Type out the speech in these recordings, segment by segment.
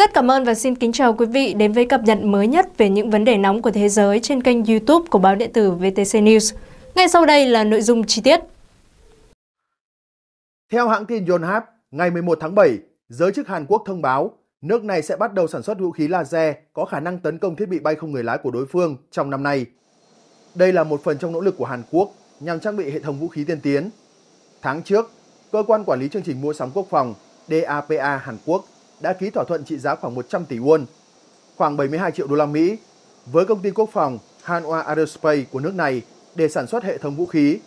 Rất cảm ơn và xin kính chào quý vị đến với cập nhật mới nhất về những vấn đề nóng của thế giới trên kênh YouTube của báo điện tử VTC News. Ngay sau đây là nội dung chi tiết. Theo hãng tin Yonhap, ngày 11 tháng 7, giới chức Hàn Quốc thông báo nước này sẽ bắt đầu sản xuất vũ khí laser có khả năng tấn công thiết bị bay không người lái của đối phương trong năm nay. Đây là một phần trong nỗ lực của Hàn Quốc nhằm trang bị hệ thống vũ khí tiên tiến. Tháng trước, Cơ quan Quản lý Chương trình Mua sắm Quốc phòng DAPA Hàn Quốc đã ký thỏa thuận trị giá khoảng 100 tỷ won, khoảng 72 triệu đô la Mỹ, với công ty quốc phòng Hanwha Aerospace của nước này để sản xuất hệ thống vũ khí.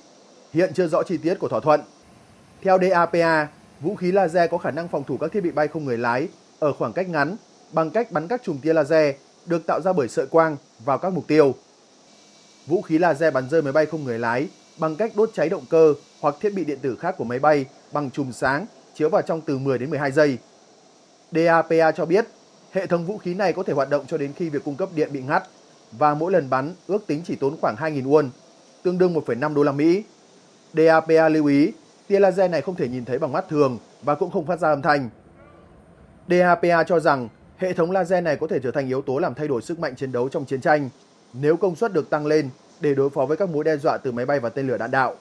Hiện chưa rõ chi tiết của thỏa thuận. Theo DAPA, vũ khí laser có khả năng phòng thủ các thiết bị bay không người lái ở khoảng cách ngắn bằng cách bắn các chùm tia laser được tạo ra bởi sợi quang vào các mục tiêu. Vũ khí laser bắn rơi máy bay không người lái bằng cách đốt cháy động cơ hoặc thiết bị điện tử khác của máy bay bằng chùm sáng chiếu vào trong từ 10 đến 12 giây. DAPA cho biết hệ thống vũ khí này có thể hoạt động cho đến khi việc cung cấp điện bị ngắt và mỗi lần bắn ước tính chỉ tốn khoảng 2.000 won, tương đương 1,5 đô la Mỹ. DAPA lưu ý tia laser này không thể nhìn thấy bằng mắt thường và cũng không phát ra âm thanh. DAPA cho rằng hệ thống laser này có thể trở thành yếu tố làm thay đổi sức mạnh chiến đấu trong chiến tranh nếu công suất được tăng lên để đối phó với các mối đe dọa từ máy bay và tên lửa đạn đạo.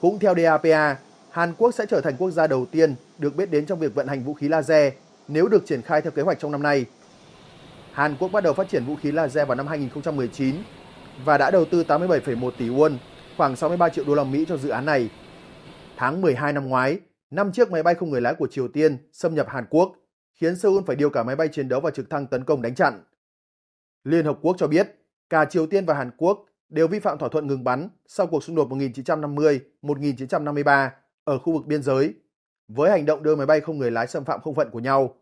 Cũng theo DAPA, Hàn Quốc sẽ trở thành quốc gia đầu tiên được biết đến trong việc vận hành vũ khí laser nếu được triển khai theo kế hoạch trong năm nay. Hàn Quốc bắt đầu phát triển vũ khí laser vào năm 2019 và đã đầu tư 87,1 tỷ won, khoảng 63 triệu đô la Mỹ cho dự án này. Tháng 12 năm ngoái, năm chiếc máy bay không người lái của Triều Tiên xâm nhập Hàn Quốc, khiến Seoul phải điều cả máy bay chiến đấu và trực thăng tấn công đánh chặn. Liên Hợp Quốc cho biết, cả Triều Tiên và Hàn Quốc đều vi phạm thỏa thuận ngừng bắn sau cuộc xung đột 1950-1953 ở khu vực biên giới, với hành động đưa máy bay không người lái xâm phạm không phận của nhau.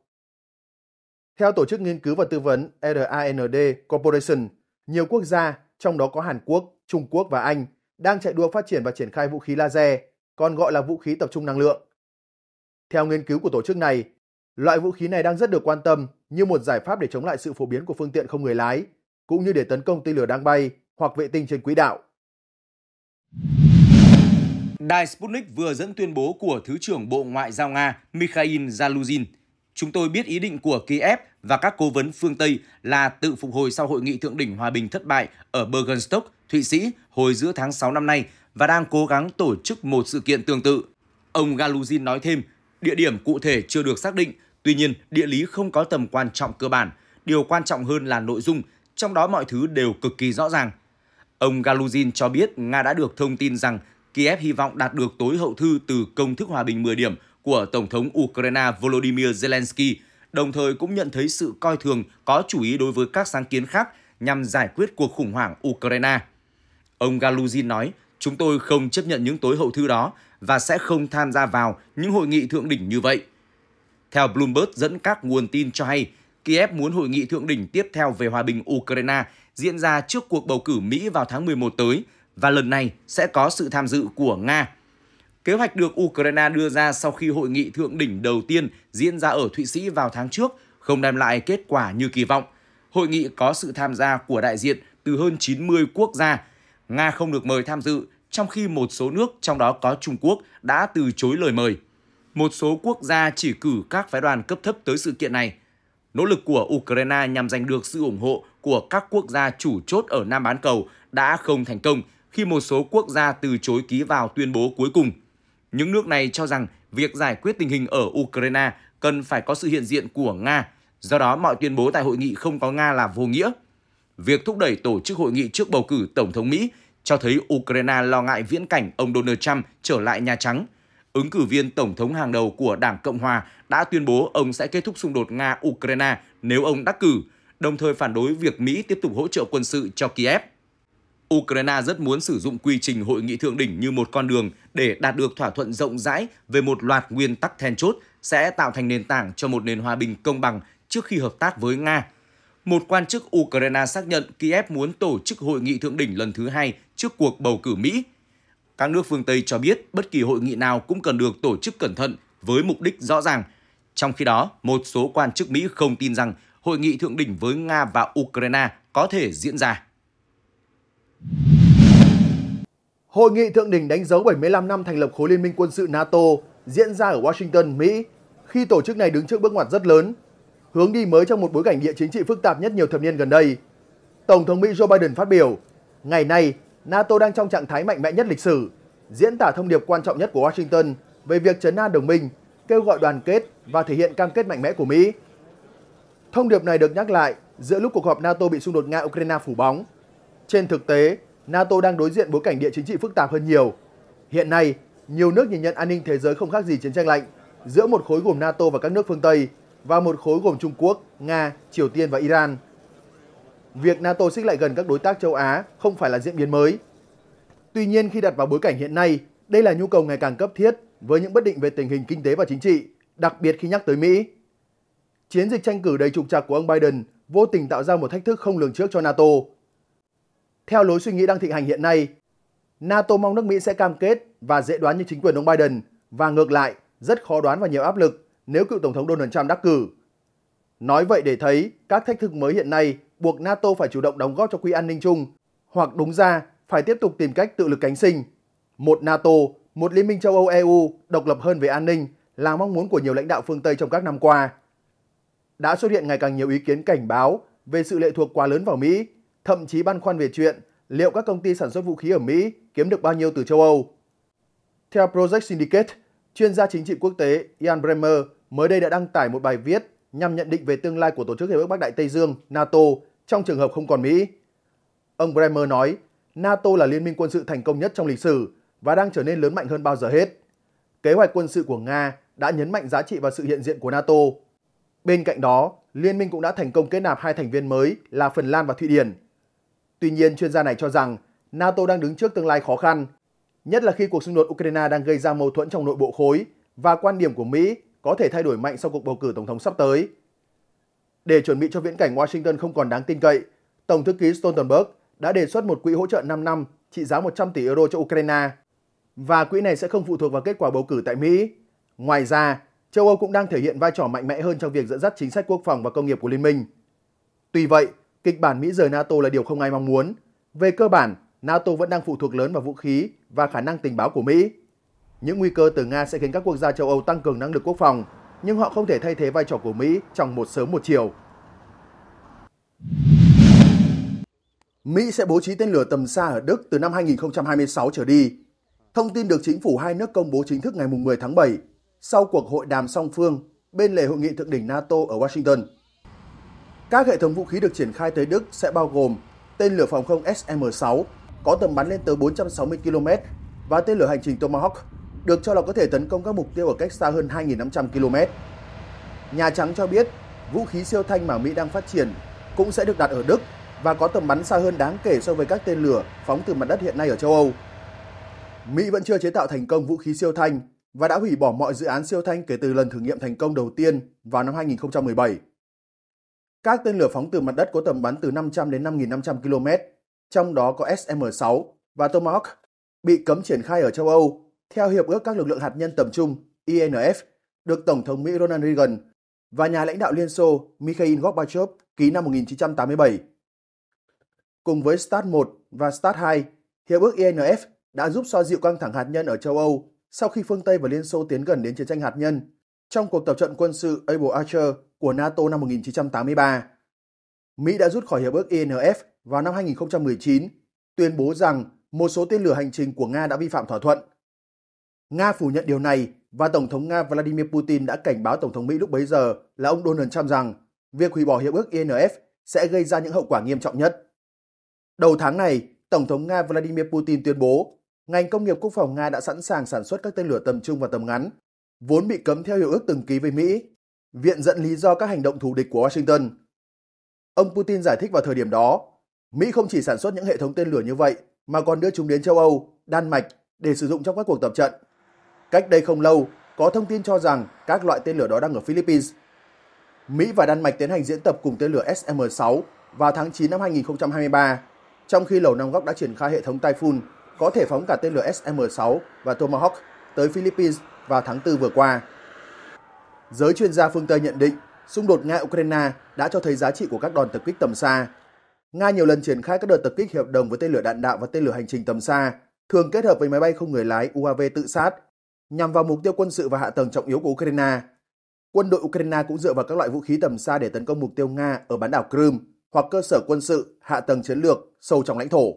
Theo Tổ chức Nghiên cứu và Tư vấn RAND Corporation, nhiều quốc gia, trong đó có Hàn Quốc, Trung Quốc và Anh, đang chạy đua phát triển và triển khai vũ khí laser, còn gọi là vũ khí tập trung năng lượng. Theo nghiên cứu của tổ chức này, loại vũ khí này đang rất được quan tâm như một giải pháp để chống lại sự phổ biến của phương tiện không người lái, cũng như để tấn công tên lửa đang bay hoặc vệ tinh trên quỹ đạo. Đài Sputnik vừa dẫn tuyên bố của Thứ trưởng Bộ Ngoại giao Nga Mikhail Zaluzhin. Chúng tôi biết ý định của Kiev và các cố vấn phương Tây là tự phục hồi sau hội nghị thượng đỉnh hòa bình thất bại ở Bergenstock, Thụy Sĩ hồi giữa tháng 6 năm nay và đang cố gắng tổ chức một sự kiện tương tự. Ông Galuzin nói thêm, địa điểm cụ thể chưa được xác định, tuy nhiên địa lý không có tầm quan trọng cơ bản. Điều quan trọng hơn là nội dung, trong đó mọi thứ đều cực kỳ rõ ràng. Ông Galuzin cho biết Nga đã được thông tin rằng Kiev hy vọng đạt được tối hậu thư từ công thức hòa bình 10 điểm của Tổng thống Ukraine Volodymyr Zelensky, đồng thời cũng nhận thấy sự coi thường có chủ ý đối với các sáng kiến khác nhằm giải quyết cuộc khủng hoảng Ukraine. Ông Galuzin nói, chúng tôi không chấp nhận những tối hậu thư đó và sẽ không tham gia vào những hội nghị thượng đỉnh như vậy. Theo Bloomberg dẫn các nguồn tin cho hay, Kiev muốn hội nghị thượng đỉnh tiếp theo về hòa bình Ukraine diễn ra trước cuộc bầu cử Mỹ vào tháng 11 tới và lần này sẽ có sự tham dự của Nga. Kế hoạch được Ukraine đưa ra sau khi hội nghị thượng đỉnh đầu tiên diễn ra ở Thụy Sĩ vào tháng trước không đem lại kết quả như kỳ vọng. Hội nghị có sự tham gia của đại diện từ hơn 90 quốc gia. Nga không được mời tham dự, trong khi một số nước, trong đó có Trung Quốc, đã từ chối lời mời. Một số quốc gia chỉ cử các phái đoàn cấp thấp tới sự kiện này. Nỗ lực của Ukraine nhằm giành được sự ủng hộ của các quốc gia chủ chốt ở Nam bán cầu đã không thành công khi một số quốc gia từ chối ký vào tuyên bố cuối cùng. Những nước này cho rằng việc giải quyết tình hình ở Ukraine cần phải có sự hiện diện của Nga, do đó mọi tuyên bố tại hội nghị không có Nga là vô nghĩa. Việc thúc đẩy tổ chức hội nghị trước bầu cử Tổng thống Mỹ cho thấy Ukraine lo ngại viễn cảnh ông Donald Trump trở lại Nhà Trắng. Ứng cử viên Tổng thống hàng đầu của Đảng Cộng Hòa đã tuyên bố ông sẽ kết thúc xung đột Nga-Ukraine nếu ông đắc cử, đồng thời phản đối việc Mỹ tiếp tục hỗ trợ quân sự cho Kiev. Ukraine rất muốn sử dụng quy trình hội nghị thượng đỉnh như một con đường để đạt được thỏa thuận rộng rãi về một loạt nguyên tắc then chốt sẽ tạo thành nền tảng cho một nền hòa bình công bằng trước khi hợp tác với Nga. Một quan chức Ukraine xác nhận Kiev muốn tổ chức hội nghị thượng đỉnh lần thứ hai trước cuộc bầu cử Mỹ. Các nước phương Tây cho biết bất kỳ hội nghị nào cũng cần được tổ chức cẩn thận với mục đích rõ ràng. Trong khi đó, một số quan chức Mỹ không tin rằng hội nghị thượng đỉnh với Nga và Ukraine có thể diễn ra. Hội nghị thượng đỉnh đánh dấu 75 năm thành lập khối liên minh quân sự NATO diễn ra ở Washington, Mỹ, khi tổ chức này đứng trước bước ngoặt rất lớn. hướng đi mới trong một bối cảnh địa chính trị phức tạp nhất nhiều thập niên gần đây. Tổng thống Mỹ Joe Biden phát biểu, ngày nay NATO đang trong trạng thái mạnh mẽ nhất lịch sử, diễn tả thông điệp quan trọng nhất của Washington về việc chấn an đồng minh, kêu gọi đoàn kết và thể hiện cam kết mạnh mẽ của Mỹ. Thông điệp này được nhắc lại giữa lúc cuộc họp NATO bị xung đột Nga-Ukraine phủ bóng. Trên thực tế, NATO đang đối diện bối cảnh địa chính trị phức tạp hơn nhiều. Hiện nay, nhiều nước nhìn nhận an ninh thế giới không khác gì chiến tranh lạnh giữa một khối gồm NATO và các nước phương Tây và một khối gồm Trung Quốc, Nga, Triều Tiên và Iran. Việc NATO xích lại gần các đối tác châu Á không phải là diễn biến mới. Tuy nhiên khi đặt vào bối cảnh hiện nay, đây là nhu cầu ngày càng cấp thiết với những bất định về tình hình kinh tế và chính trị, đặc biệt khi nhắc tới Mỹ. Chiến dịch tranh cử đầy trục trặc của ông Biden vô tình tạo ra một thách thức không lường trước cho NATO. Theo lối suy nghĩ đang thịnh hành hiện nay, NATO mong nước Mỹ sẽ cam kết và dễ đoán như chính quyền ông Biden và ngược lại rất khó đoán và nhiều áp lực nếu cựu Tổng thống Donald Trump đắc cử. Nói vậy để thấy các thách thức mới hiện nay buộc NATO phải chủ động đóng góp cho quỹ an ninh chung hoặc đúng ra phải tiếp tục tìm cách tự lực cánh sinh. Một NATO, một liên minh châu Âu EU độc lập hơn về an ninh là mong muốn của nhiều lãnh đạo phương Tây trong các năm qua. Đã xuất hiện ngày càng nhiều ý kiến cảnh báo về sự lệ thuộc quá lớn vào Mỹ, thậm chí băn khoăn về chuyện liệu các công ty sản xuất vũ khí ở Mỹ kiếm được bao nhiêu từ châu Âu. Theo Project Syndicate, chuyên gia chính trị quốc tế Ian Bremmer mới đây đã đăng tải một bài viết nhằm nhận định về tương lai của Tổ chức Hiệp ước Bắc Đại Tây Dương NATO trong trường hợp không còn Mỹ. Ông Bremer nói, NATO là liên minh quân sự thành công nhất trong lịch sử và đang trở nên lớn mạnh hơn bao giờ hết. Kế hoạch quân sự của Nga đã nhấn mạnh giá trị và sự hiện diện của NATO. Bên cạnh đó, liên minh cũng đã thành công kết nạp hai thành viên mới là Phần Lan và Thụy Điển. Tuy nhiên, chuyên gia này cho rằng NATO đang đứng trước tương lai khó khăn, nhất là khi cuộc xung đột Ukraine đang gây ra mâu thuẫn trong nội bộ khối và quan điểm của Mỹ có thể thay đổi mạnh sau cuộc bầu cử tổng thống sắp tới. Để chuẩn bị cho viễn cảnh Washington không còn đáng tin cậy, Tổng thư ký Stoltenberg đã đề xuất một quỹ hỗ trợ 5 năm trị giá 100 tỷ euro cho Ukraine. Và quỹ này sẽ không phụ thuộc vào kết quả bầu cử tại Mỹ. Ngoài ra, châu Âu cũng đang thể hiện vai trò mạnh mẽ hơn trong việc dẫn dắt chính sách quốc phòng và công nghiệp của Liên minh. Tuy vậy, kịch bản Mỹ rời NATO là điều không ai mong muốn. Về cơ bản, NATO vẫn đang phụ thuộc lớn vào vũ khí và khả năng tình báo của Mỹ. Những nguy cơ từ Nga sẽ khiến các quốc gia châu Âu tăng cường năng lực quốc phòng, nhưng họ không thể thay thế vai trò của Mỹ trong một sớm một chiều. Mỹ sẽ bố trí tên lửa tầm xa ở Đức từ năm 2026 trở đi. Thông tin được chính phủ hai nước công bố chính thức ngày 10 tháng 7 sau cuộc hội đàm song phương bên lề hội nghị thượng đỉnh NATO ở Washington. Các hệ thống vũ khí được triển khai tới Đức sẽ bao gồm tên lửa phòng không SM-6 có tầm bắn lên tới 460 km và tên lửa hành trình Tomahawk, được cho là có thể tấn công các mục tiêu ở cách xa hơn 2.500 km. Nhà Trắng cho biết, vũ khí siêu thanh mà Mỹ đang phát triển cũng sẽ được đặt ở Đức và có tầm bắn xa hơn đáng kể so với các tên lửa phóng từ mặt đất hiện nay ở châu Âu. Mỹ vẫn chưa chế tạo thành công vũ khí siêu thanh và đã hủy bỏ mọi dự án siêu thanh kể từ lần thử nghiệm thành công đầu tiên vào năm 2017. Các tên lửa phóng từ mặt đất có tầm bắn từ 500 đến 5.500 km, trong đó có SM-6 và Tomahawk, bị cấm triển khai ở châu Âu theo Hiệp ước các lực lượng hạt nhân tầm trung INF được Tổng thống Mỹ Ronald Reagan và nhà lãnh đạo Liên Xô Mikhail Gorbachev ký năm 1987. Cùng với START 1 và START 2, Hiệp ước INF đã giúp xoa dịu căng thẳng hạt nhân ở châu Âu sau khi phương Tây và Liên Xô tiến gần đến chiến tranh hạt nhân trong cuộc tập trận quân sự Able Archer của NATO năm 1983. Mỹ đã rút khỏi Hiệp ước INF vào năm 2019, tuyên bố rằng một số tên lửa hành trình của Nga đã vi phạm thỏa thuận. Nga phủ nhận điều này và Tổng thống Nga Vladimir Putin đã cảnh báo Tổng thống Mỹ lúc bấy giờ là ông Donald Trump rằng việc hủy bỏ hiệp ước INF sẽ gây ra những hậu quả nghiêm trọng nhất. Đầu tháng này, Tổng thống Nga Vladimir Putin tuyên bố ngành công nghiệp quốc phòng Nga đã sẵn sàng sản xuất các tên lửa tầm trung và tầm ngắn, vốn bị cấm theo hiệp ước từng ký với Mỹ, viện dẫn lý do các hành động thù địch của Washington. Ông Putin giải thích vào thời điểm đó, Mỹ không chỉ sản xuất những hệ thống tên lửa như vậy mà còn đưa chúng đến châu Âu, Đan Mạch để sử dụng trong các cuộc tập trận. Cách đây không lâu, có thông tin cho rằng các loại tên lửa đó đang ở Philippines. Mỹ và Đan Mạch tiến hành diễn tập cùng tên lửa SM-6 vào tháng 9 năm 2023, trong khi Lầu Năm Góc đã triển khai hệ thống Typhoon có thể phóng cả tên lửa SM-6 và Tomahawk tới Philippines vào tháng 4 vừa qua. Giới chuyên gia phương Tây nhận định xung đột Nga-Ukraine đã cho thấy giá trị của các đòn tập kích tầm xa. Nga nhiều lần triển khai các đợt tập kích hiệp đồng với tên lửa đạn đạo và tên lửa hành trình tầm xa, thường kết hợp với máy bay không người lái UAV tự sát nhằm vào mục tiêu quân sự và hạ tầng trọng yếu của Ukraine. Quân đội Ukraine cũng dựa vào các loại vũ khí tầm xa để tấn công mục tiêu Nga ở bán đảo Crimea hoặc cơ sở quân sự, hạ tầng chiến lược sâu trong lãnh thổ.